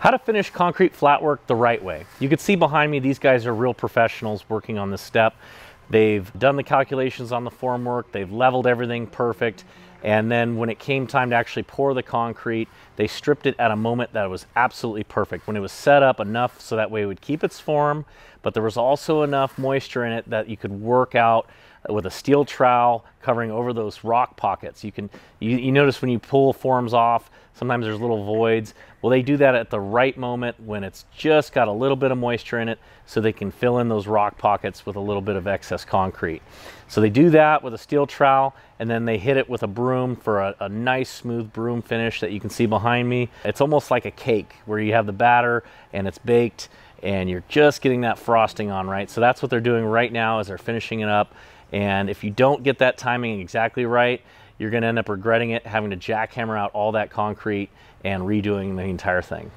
How to finish concrete flat work the right way. You can see behind me, these guys are real professionals working on this step. They've done the calculations on the formwork, they've leveled everything perfect, and then when it came time to actually pour the concrete, they stripped it at a moment that was absolutely perfect. When it was set up enough so that way it would keep its form, but there was also enough moisture in it that you could work out with a steel trowel covering over those rock pockets. You can you, you, notice when you pull forms off, sometimes there's little voids. Well, they do that at the right moment when it's just got a little bit of moisture in it so they can fill in those rock pockets with a little bit of excess concrete. So they do that with a steel trowel and then they hit it with a broom for a, a nice smooth broom finish that you can see behind me. It's almost like a cake where you have the batter and it's baked and you're just getting that frosting on right. So that's what they're doing right now as they're finishing it up. And if you don't get that timing exactly right, you're going to end up regretting it, having to jackhammer out all that concrete and redoing the entire thing.